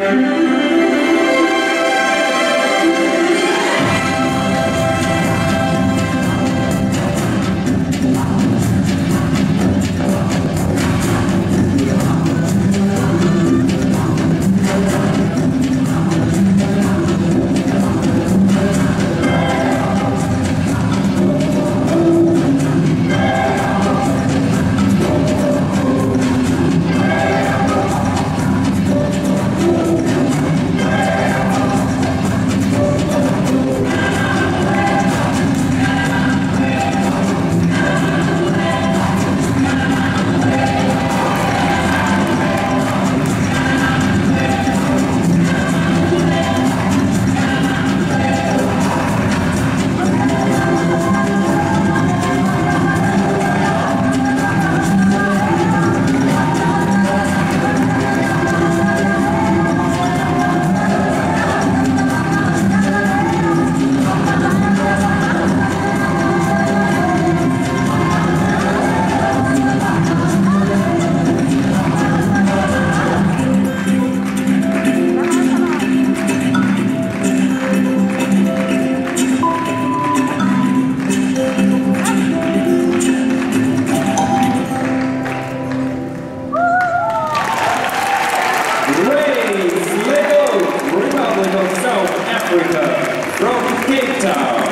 Música from Cape Town.